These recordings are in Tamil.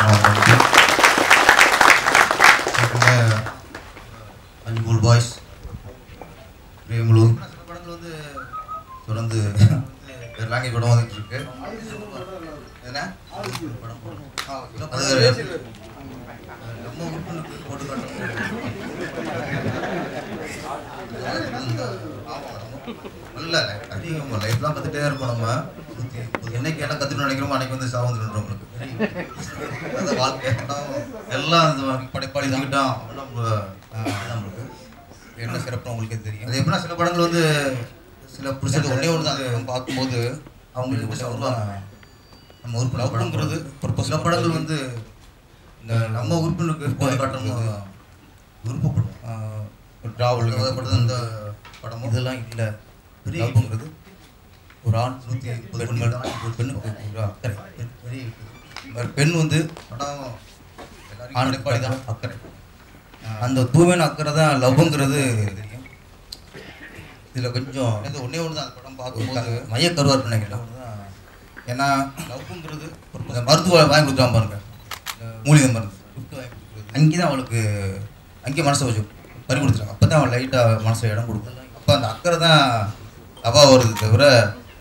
Thank you. நல்ல அதிகம் லைஃப்லாம் கற்றுட்டே இருப்போம் நம்ம. என்னைக்கு என்ன கற்றுக்கணும் நினைக்கிறோமோ அன்னைக்கு வந்து சாவு வந்துடும் உங்களுக்கு. அந்த வாழ்க்கை எல்லாம் அந்த படைப்பாளி தான் நம்மளுக்கு என்ன சிறப்பு உங்களுக்கே தெரியும். அது எப்படின்னா சில படங்கள் வந்து சில பிடிச்சது ஒன்றே ஒன்று தான் பார்க்கும்போது அவங்களுக்கு கொஞ்சம் வருவாங்க நம்ம உறுப்பு லவ்ங்கிறது ஒரு சில படங்கள் வந்து இந்த நம்ம உறுப்பினருக்கு காட்டணும் விருப்பப்படும் படத்தில் இந்த படம் இதெல்லாம் இல்லை லவ்ங்கிறது ஒரு ஆண் நூற்றி பெண் மேல ஒரு ஒரு பெண் வந்து படம் ஆண் பாடி தான் அக்கறை அந்த தூய்மையான அக்கறை தான் லவ்ங்கிறது தெரியும் இதில் கொஞ்சம் இது ஒன்றே ஒன்று தான் அந்த படம் பார்க்கும்போது மையக்கருவாக இருக்கு நினைக்கிறேன் ஏன்னா லவ்ங்கிறது ஒரு மருத்துவ வாங்கி கொடுத்துருவான் பாருங்க மூலிகை மருந்து அங்கே தான் அவளுக்கு அங்கே மனசை வச்சு பறி கொடுத்துருவாங்க அப்போ தான் அவன் லைட்டாக மனசில் இடம் கொடுக்கும். அப்போ அந்த அக்கறை தான் அவா வருது தவிர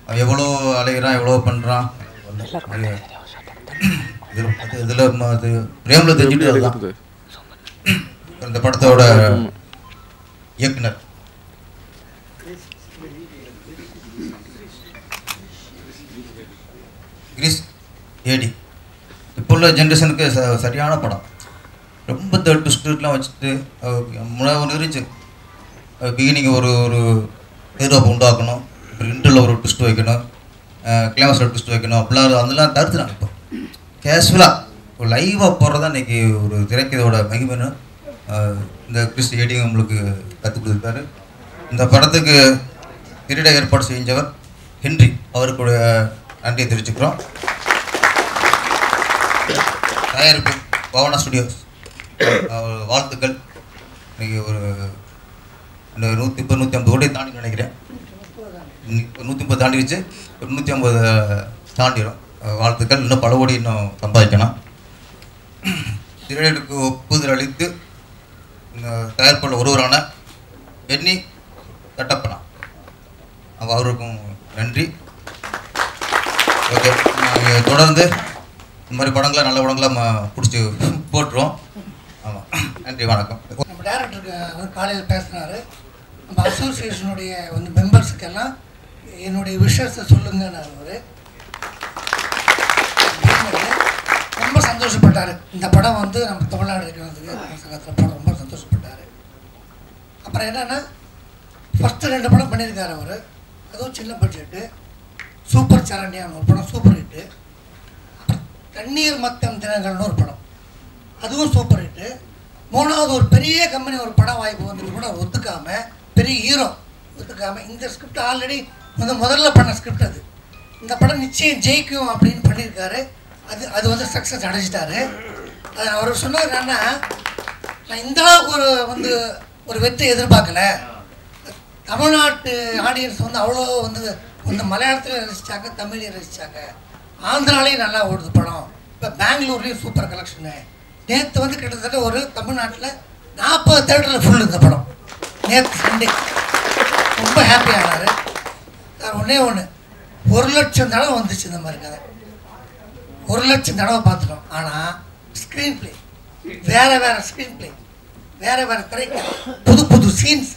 அவன் எவ்வளோ அலைகிறான் எவ்வளோ பண்ணுறான் இதில் இதில் அது பிரேமில் தெரிஞ்சுட்டு அதுதான். இந்த படத்தோட இயக்குனர். கிரிஸ் ஏடி இப்போ உள்ள ஜென்ரேஷனுக்கு ச சரியான படம். ரொம்ப தேர்ட் ட்விஸ்ட்லாம் வச்சுட்டு முன்னாடி ஒன்று இருந்துச்சு. பிகினிங் ஒரு ஒரு ஹீரோப்பை உண்டாக்கணும் அப்புறம் ஒரு ட்விஸ்ட் வைக்கணும் கிளைமஸில் ட்விஸ்ட் வைக்கணும் அப்படிலாம் அதெல்லாம் தடுத்துறாங்க இப்போ. கேஷுவலாக ஒரு லைவாக தான் இன்னைக்கு ஒரு திரைக்கதையோட மகிமைன்னு இந்த கிறிஸ்து ஏடிங் நம்மளுக்கு கற்றுக் கொடுத்துருக்காரு. இந்த படத்துக்கு திரையிட ஏற்பாடு செஞ்சவர் ஹென்றி அவருக்கு நன்றியை தெரிவிச்சுக்கிறோம். தயாரிப்பு பவனா ஸ்டுடியோஸ். வாழ்த்துக்கள். இன்னைக்கு ஒரு நூற்றி முப்பது நூற்றி ஐம்பது கோடி தாண்டி நினைக்கிறேன். நூற்றி முப்பது தாண்டி வச்சு ஒரு நூற்றி ஐம்பது தாண்டிடும். வாழ்த்துக்கள். இன்னும் பல கோடி இன்னும் சம்பாதிக்கணும் திரையிடலுக்கு ஒப்புதல் அளித்து தயார் பண்ண ஒருவரான பென்னி கட்டப்பனா அவள் அவருக்கும் நன்றி. ஓகே. தொடர்ந்து இந்த மாதிரி படங்களை நல்ல படங்களை நம்ம பிடிச்சி போட்டுருவோம். நன்றி வணக்கம். நம்ம டேரக்டருக்கு அவர் காலையில் பேசினாரு நம்ம அசோசியேஷனுடைய வந்து மெம்பர்ஸுக்கெல்லாம் என்னுடைய விஷயத்தை சொல்லுங்கன்னு அவர். ரொம்ப சந்தோஷப்பட்டார். இந்த படம் வந்து நம்ம தமிழ்நாடு இருக்கிறதுக்கு சங்கத்தில் படம் ரொம்ப சந்தோஷப்பட்டார். அப்புறம் என்னென்னா ஃபஸ்ட்டு ரெண்டு படம் பண்ணியிருக்காரு அவர். அதுவும் சின்ன பட்ஜெட்டு சூப்பர் சரண்யான்னு ஒரு படம் சூப்பர் ஹிட்டு அப்புறம் தண்ணீர் மத்தம் தினங்கள்னு ஒரு படம். அதுவும் சூப்பர் ஹிட்டு மூணாவது ஒரு பெரிய கம்பெனி ஒரு படம் வாய்ப்பு வந்துட்டு கூட அவர் ஒத்துக்காம பெரிய ஹீரோ ஒத்துக்காம இந்த ஸ்கிரிப்ட் ஆல்ரெடி வந்து முதல்ல பண்ண ஸ்கிரிப்ட் அது. இந்த படம் நிச்சயம் ஜெயிக்கும் அப்படின்னு பண்ணியிருக்காரு அது அது வந்து சக்ஸஸ் அடைஞ்சிட்டாரு. அது அவர் சொன்னார் என்னன்னா நான் இந்த அளவுக்கு ஒரு வந்து ஒரு வெற்றி எதிர்பார்க்கல. தமிழ்நாட்டு ஆடியன்ஸ் வந்து அவ்வளோ வந்து வந்து மலையாளத்தில் ரசித்தாங்க தமிழையும் ரசித்தாங்க ஆந்திராலையும் நல்லா ஓடுது படம். இப்போ பெங்களூர்லேயும் சூப்பர் கலெக்ஷனு நேற்று வந்து கிட்டத்தட்ட ஒரு தமிழ்நாட்டில் நாற்பது தேட்டரில் ஃபுல் இந்த படம். நேற்று சண்டே ரொம்ப ஹாப்பி ஆனார். சார் ஒன்றே ஒன்று ஒரு லட்சம் தடவை வந்துச்சு இந்த மாதிரி கதை. ஒரு லட்சம் தடவை பார்த்துட்டோம். ஆனால் ஸ்க்ரீன் பிளே வேற வேற ஸ்க்ரீன் பிளே வேற வேற திரைக்கதை. புது புது சீன்ஸ்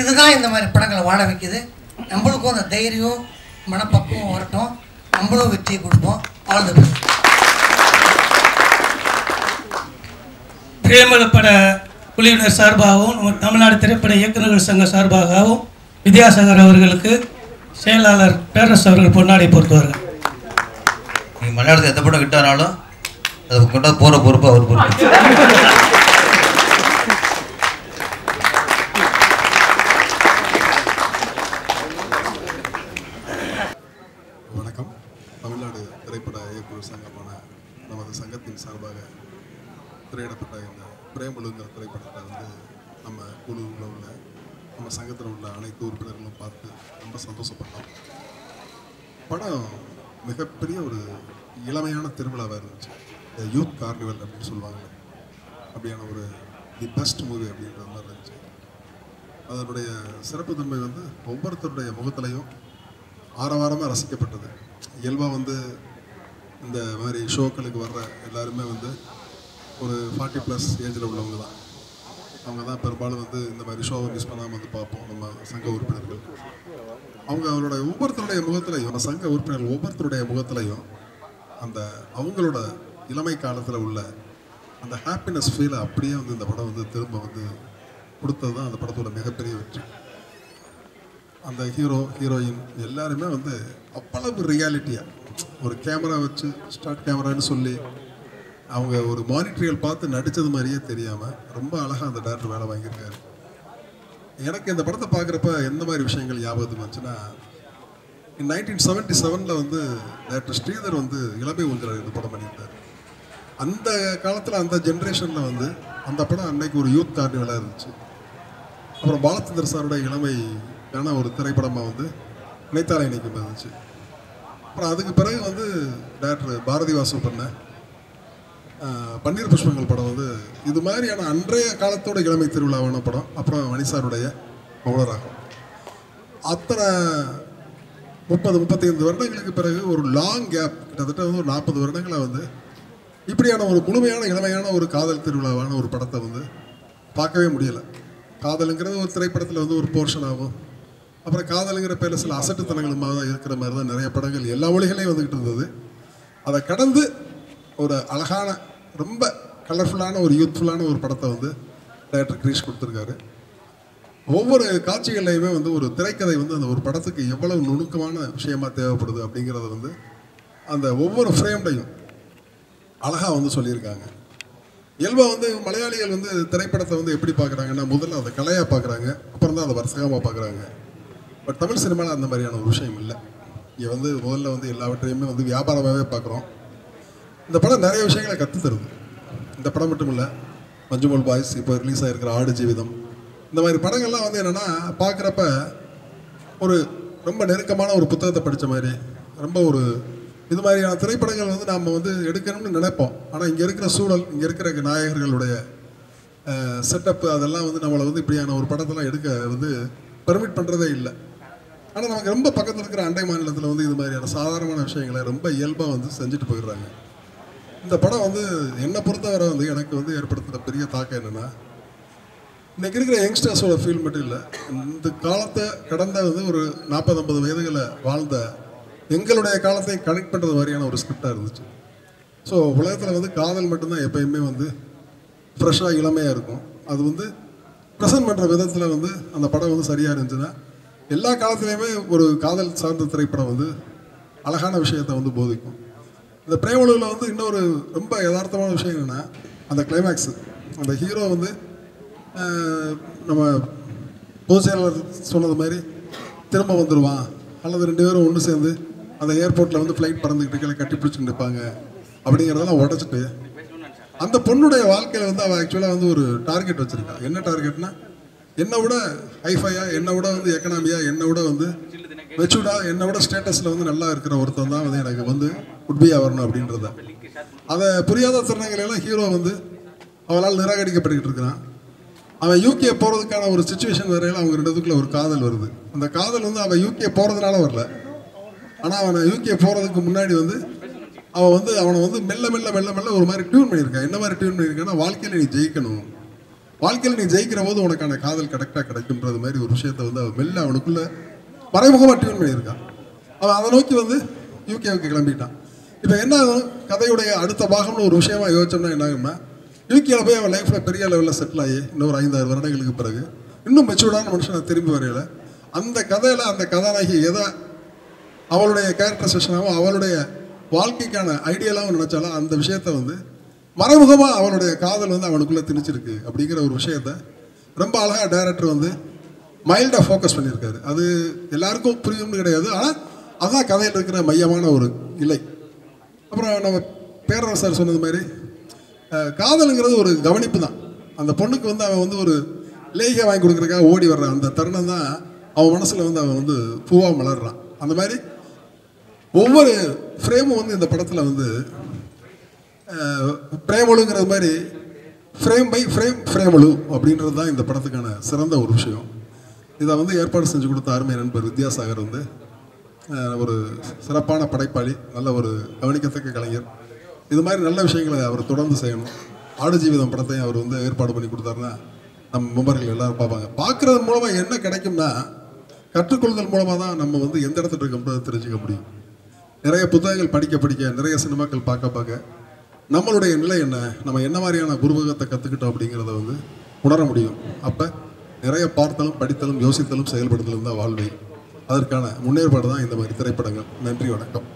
இதுதான் இந்த மாதிரி படங்களை வாழ வைக்கிது. நம்மளுக்கும் அந்த தைரியம் மனப்பக்குவம் வரட்டும். நம்மளும் வெற்றியை கொடுப்போம். ஆல் தி பெஸ்ட் பிரேமல பட குழுவினர் சார்பாகவும் நம்ம தமிழ்நாடு திரைப்பட இயக்குநர்கள் சங்க சார்பாகவும் வித்யாசாகர் அவர்களுக்கு செயலாளர் பேரரசு அவர்கள் பொன்னாடை பொறுத்துவார்கள் நீங்கள் மலையாளத்தில் எந்த படம் கிட்டானாலும் அதை கொண்டா போகிற பொறுப்பு அவர் பொறுப்பு. வணக்கம். தமிழ்நாடு திரைப்பட இயக்குநர் சங்கமான நமது சங்கத்தின் சார்பாக திரையிடப்பட்ட இந்த பிரேமலுங்கிற திரைப்படத்தை வந்து நம்ம குழுவில் உள்ள நம்ம சங்கத்தில் உள்ள அனைத்து உறுப்பினர்களும் பார்த்து ரொம்ப சந்தோஷப்பட்டோம். படம் மிகப்பெரிய ஒரு இளமையான திருவிழாவாக இருந்துச்சு. இந்த யூத் கார்னிவல் அப்படின்னு சொல்லுவாங்க அப்படியான ஒரு தி பெஸ்ட் மூவி அப்படின்ற மாதிரி இருந்துச்சு. அதனுடைய சிறப்புத்தன்மை வந்து ஒவ்வொருத்தருடைய முகத்திலையும் ஆரவாரமாக ரசிக்கப்பட்டது. இயல்பாக வந்து இந்த மாதிரி ஷோக்களுக்கு வர்ற எல்லாருமே வந்து ஒரு ஃபார்ட்டி ப்ளஸ் ஏஜில் உள்ளவங்க தான். அவங்க தான் பெரும்பாலும் வந்து இந்த மாதிரி ஷோவை மிஸ் பண்ணாமல் வந்து பார்ப்போம் நம்ம சங்க உறுப்பினர்கள். அவங்க அவரோட ஒவ்வொருத்தருடைய முகத்திலையும் நம்ம சங்க உறுப்பினர்கள் ஒவ்வொருத்தருடைய முகத்திலையும் அந்த அவங்களோட இளமை காலத்தில் உள்ள அந்த ஹாப்பினஸ் ஃபீலை அப்படியே வந்து இந்த படம் வந்து திரும்ப வந்து கொடுத்தது தான் அந்த படத்தோட மிகப்பெரிய வெற்றி. அந்த ஹீரோ ஹீரோயின் எல்லாருமே வந்து அவ்வளவு ரியாலிட்டியாக ஒரு கேமரா வச்சு ஸ்டார்ட் கேமரான்னு சொல்லி அவங்க ஒரு மானிட்டரியல் பார்த்து நடித்தது மாதிரியே தெரியாமல் ரொம்ப அழகாக அந்த டேரக்டர் வேலை வாங்கியிருக்காரு. எனக்கு இந்த படத்தை பார்க்குறப்ப எந்த மாதிரி விஷயங்கள் ஞாபகத்துக்கு வந்துச்சுன்னா நைன்டீன் செவன்ட்டி செவனில் வந்து டேரக்டர் ஸ்ரீதர் வந்து இளமை ஊஞ்சல் இந்த படம் பண்ணியிருந்தார். அந்த காலத்தில் அந்த ஜென்ரேஷனில் வந்து அந்த படம் அன்னைக்கு ஒரு யூத் கார்னிவலாக இருந்துச்சு. அப்புறம் பாலச்சந்திர சாரோட இளமைக்கான ஒரு திரைப்படமாக வந்து நினைத்தாலே நினைக்கும் இருந்துச்சு அப்புறம் அதுக்கு பிறகு வந்து டேரக்டர் பாரதி வாசு பண்ண பன்னீர் புஷ்பங்கள் படம் வந்து இது மாதிரியான அன்றைய காலத்தோட இளமை திருவிழாவான படம். அப்புறம் மணிசாருடைய மௌனராகம் அத்தனை முப்பது முப்பத்தைந்து வருடங்களுக்கு பிறகு ஒரு லாங் கேப் கிட்டத்தட்ட வந்து ஒரு நாற்பது வருடங்களாக வந்து இப்படியான ஒரு முழுமையான இளமையான ஒரு காதல் திருவிழாவான ஒரு படத்தை வந்து பார்க்கவே முடியலை. காதலுங்கிறது ஒரு திரைப்படத்தில் வந்து ஒரு போர்ஷன் ஆகும். அப்புறம் காதலுங்கிற பேரில் சில அசட்டுத்தனங்களுமாக தான் இருக்கிற மாதிரி தான் நிறைய படங்கள் எல்லா மொழிகளையும் வந்துக்கிட்டு இருந்தது. அதை கடந்து ஒரு அழகான ரொம்ப கலர்ஃபுல்லான ஒரு யூத்ஃபுல்லான ஒரு படத்தை வந்து டேரக்டர் கிரீஷ் கொடுத்துருக்காரு. ஒவ்வொரு காட்சிகள்லையுமே வந்து ஒரு திரைக்கதை வந்து அந்த ஒரு படத்துக்கு எவ்வளவு நுணுக்கமான விஷயமா தேவைப்படுது அப்படிங்கிறத வந்து அந்த ஒவ்வொரு ஃப்ரேம்லையும் அழகாக வந்து சொல்லியிருக்காங்க. இயல்பா வந்து மலையாளிகள் வந்து திரைப்படத்தை வந்து எப்படி பார்க்குறாங்கன்னா முதல்ல அதை கலையாக பார்க்குறாங்க அப்புறம் தான் அதை வர்த்தகமாக பார்க்குறாங்க. பட் தமிழ் சினிமாவில் அந்த மாதிரியான ஒரு விஷயம் இல்லை. இங்கே வந்து முதல்ல வந்து எல்லாவற்றையுமே வந்து வியாபாரமாகவே பார்க்குறோம். இந்த படம் நிறைய விஷயங்களை கற்றுத் தருது இந்த படம் மட்டும் இல்லை மஞ்சுமல் பாய்ஸ் இப்போ ரிலீஸ் ஆகிருக்கிற ஆடு ஜீவிதம். இந்த மாதிரி படங்கள்லாம் வந்து என்னென்னா பார்க்குறப்ப ஒரு ரொம்ப நெருக்கமான ஒரு புத்தகத்தை படித்த மாதிரி ரொம்ப ஒரு இது மாதிரியான திரைப்படங்கள் வந்து நாம் வந்து எடுக்கணும்னு நினைப்போம். ஆனால் இங்கே இருக்கிற சூழல் இங்கே இருக்கிற நாயகர்களுடைய செட்டப்பு அதெல்லாம் வந்து நம்மளை வந்து இப்படியான ஒரு படத்தெல்லாம் எடுக்க வந்து பெர்மிட் பண்ணுறதே இல்லை. ஆனால் நமக்கு ரொம்ப பக்கத்தில் இருக்கிற அண்டை மாநிலத்தில் வந்து இது மாதிரியான சாதாரணமான விஷயங்களை ரொம்ப இயல்பாக வந்து செஞ்சுட்டு போயிடுறாங்க. இந்த படம் வந்து என்னை பொறுத்தவரை வந்து எனக்கு வந்து ஏற்படுத்துகிற பெரிய தாக்கம் என்னென்னா இன்றைக்கி இருக்கிற யங்ஸ்டர்ஸோட ஃபீல் மட்டும் இல்லை இந்த காலத்தை கடந்த வந்து ஒரு நாற்பது ஐம்பது வயதுகளை வாழ்ந்த எங்களுடைய காலத்தை கனெக்ட் பண்ணுறது மாதிரியான ஒரு ஸ்கிரிப்டாக இருந்துச்சு. ஸோ உலகத்தில் வந்து காதல் மட்டும்தான் எப்பயுமே வந்து ஃப்ரெஷ்ஷாக இளமையாக இருக்கும். அது வந்து ப்ரெசன்ட் பண்ணுற விதத்தில் வந்து அந்த படம் வந்து சரியாக இருந்துச்சுன்னா எல்லா காலத்துலேயுமே ஒரு காதல் சார்ந்த திரைப்படம் வந்து அழகான விஷயத்தை வந்து போதிக்கும். இந்த பிரேமலுவில் வந்து இன்னொரு ரொம்ப யதார்த்தமான விஷயம் என்னென்னா அந்த கிளைமேக்ஸு அந்த ஹீரோ வந்து நம்ம பொதுச் செயலாளர் சொன்னது மாதிரி திரும்ப வந்துடுவான் அல்லது ரெண்டு பேரும் ஒன்று சேர்ந்து அந்த ஏர்போர்ட்டில் வந்து ஃப்ளைட் பறந்துக்கிட்டு கீழே கட்டி பிடிச்சிட்டு இருப்பாங்க. அப்படிங்கிறதெல்லாம் உடச்சிட்டு அந்த பொண்ணுடைய வாழ்க்கையில் வந்து அவள் ஆக்சுவலாக வந்து ஒரு டார்கெட் வச்சுருக்கா. என்ன டார்கெட்னா என்னை விட ஹைஃபையாக என்னை விட வந்து எக்கனாமியா என்னை விட வந்து மெச்சூர்டா என்னை விட ஸ்டேட்டஸில் வந்து நல்லா இருக்கிற ஒருத்தன் தான் வந்து எனக்கு வந்து உட்பியாக வரணும் அப்படின்றத. அதை புரியாத தருணங்களெல்லாம் ஹீரோ வந்து அவளால் நிராகரிக்கப்பட்டுக்கிட்டு இருக்கிறான். அவன் யூகே போகிறதுக்கான ஒரு சுச்சுவேஷன் வரையில அவங்க ரெண்டுத்துக்குள்ள ஒரு காதல் வருது. அந்த காதல் வந்து அவன் யூகே போகிறதுனால வரல. ஆனால் அவனை யூகே போகிறதுக்கு முன்னாடி வந்து அவன் வந்து அவனை வந்து மெல்ல மெல்ல மெல்ல மெல்ல ஒரு மாதிரி டியூன் பண்ணியிருக்கான். என்ன மாதிரி டியூன் பண்ணியிருக்கான்னா வாழ்க்கையில் நீ ஜெயிக்கணும். வாழ்க்கையில் நீ ஜெயிக்கிற போது உனக்கான காதல் கரெக்டாக கிடைக்கும்ன்றது மாதிரி ஒரு விஷயத்த வந்து அவன் மெல்ல அவனுக்குள்ள மறைமுகமாக டியூன் பண்ணியிருக்கான் அவன் அதை நோக்கி வந்து யூகேவுக்கு கிளம்பிட்டான். இப்போ என்ன ஆகும் கதையுடைய அடுத்த பாகம்னு ஒரு விஷயமா யோசிச்சோம்னா என்ன ஆகும்னா யூகேல போய் அவன் லைஃப்பில் பெரிய லெவலில் செட்டில் ஆகி இன்னொரு ஐந்தாறு வருடங்களுக்கு பிறகு இன்னும் மெச்சூர்டான மனுஷனை திரும்பி வரையில. அந்த கதையில் அந்த கதாநாயகி எதை அவளுடைய கேரக்டர் செஷனாகவும் அவளுடைய வாழ்க்கைக்கான ஐடியாலாகவும் நினச்சாலும் அந்த விஷயத்த வந்து மறைமுகமாக அவளுடைய காதல் வந்து அவனுக்குள்ளே திணிச்சிருக்கு அப்படிங்கிற ஒரு விஷயத்த ரொம்ப அழகாக டைரக்டர் வந்து மைல்டாக ஃபோக்கஸ் பண்ணியிருக்காரு. அது எல்லாருக்கும் புரியும்னு கிடையாது. ஆனால் அதுதான் கதையில் இருக்கிற மையமான ஒரு இலை அப்புறம் நம்ம பேரரசர் சொன்னது மாதிரி காதலுங்கிறது ஒரு கவனிப்பு தான் அந்த பொண்ணுக்கு வந்து அவன் வந்து ஒரு லேகியை வாங்கி கொடுக்குறக்காக ஓடி வர்றான் அந்த தருணம் தான் அவன் மனசில் வந்து அவன் வந்து பூவாக மலர்றான். அந்த மாதிரி ஒவ்வொரு ஃப்ரேமும் வந்து இந்த படத்தில் வந்து பிரேமலுங்கிறது மாதிரி ஃப்ரேம் பை ஃப்ரேம் ஃப்ரேமலு அப்படின்றது தான் இந்த படத்துக்கான சிறந்த ஒரு விஷயம். இதை வந்து ஏற்பாடு செஞ்சு கொடுத்த அருமை நண்பர் வித்யாசாகர் வந்து ஒரு சிறப்பான படைப்பாளி நல்ல ஒரு கவனிக்கத்தக்க கலைஞர். இது மாதிரி நல்ல விஷயங்களை அவர் தொடர்ந்து செய்யணும். ஆடு ஜீவிதம் படத்தையும் அவர் வந்து ஏற்பாடு பண்ணி கொடுத்தாருன்னா நம்ம மெம்பர்கள் எல்லாரும் பார்ப்பாங்க. பார்க்குறது மூலமாக என்ன கிடைக்கும்னா கற்றுக்கொள்தல் மூலமாக தான் நம்ம வந்து எந்த இடத்துல இருக்கோம்ன்றதை தெரிஞ்சுக்க முடியும். நிறைய புத்தகங்கள் படிக்க படிக்க நிறைய சினிமாக்கள் பார்க்க பார்க்க நம்மளுடைய நிலை என்ன? நம்ம என்ன மாதிரியான குருவகத்தை கற்றுக்கிட்டோம் அப்படிங்கிறத வந்து உணர முடியும். அப்போ நிறைய பார்த்தலும் படித்தலும் யோசித்தலும் செயல்படுத்தலும் தான் வாழ்வை. அதற்கான முன்னேற்பாடு தான் இந்த மாதிரி திரைப்படங்கள். நன்றி வணக்கம்.